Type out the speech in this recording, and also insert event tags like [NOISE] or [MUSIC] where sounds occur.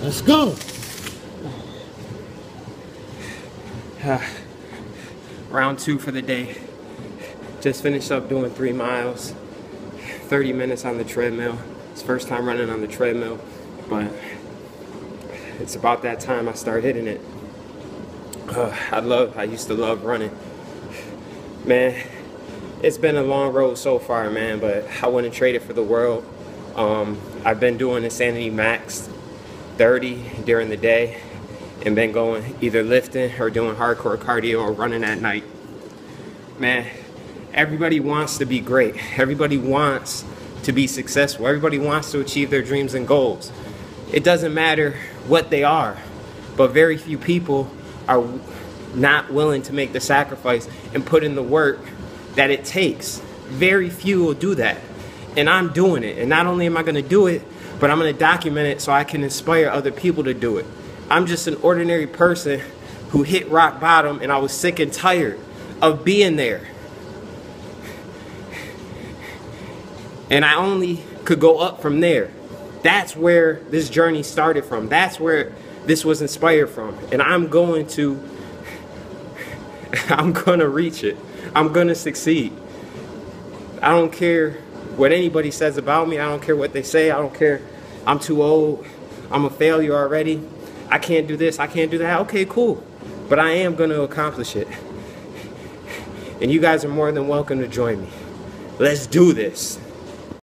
Let's go. [SIGHS] Round two for the day. Just finished up doing three miles, 30 minutes on the treadmill. It's first time running on the treadmill, but it's about that time I start hitting it. Uh, [SIGHS] I love, I used to love running. Man, it's been a long road so far, man, but I wouldn't trade it for the world. Um, I've been doing Insanity Max 30 during the day and been going either lifting or doing hardcore cardio or running at night. Man, everybody wants to be great. Everybody wants to be successful. Everybody wants to achieve their dreams and goals. It doesn't matter what they are, but very few people are not willing to make the sacrifice and put in the work that it takes. Very few will do that. And I'm doing it. And not only am I going to do it, but I'm going to document it so I can inspire other people to do it. I'm just an ordinary person who hit rock bottom and I was sick and tired of being there. And I only could go up from there. That's where this journey started from. That's where this was inspired from. And I'm going to [LAUGHS] I'm going to reach it. I'm going to succeed. I don't care what anybody says about me. I don't care what they say. I don't care. I'm too old. I'm a failure already. I can't do this. I can't do that. Okay, cool. But I am going to accomplish it. And you guys are more than welcome to join me. Let's do this.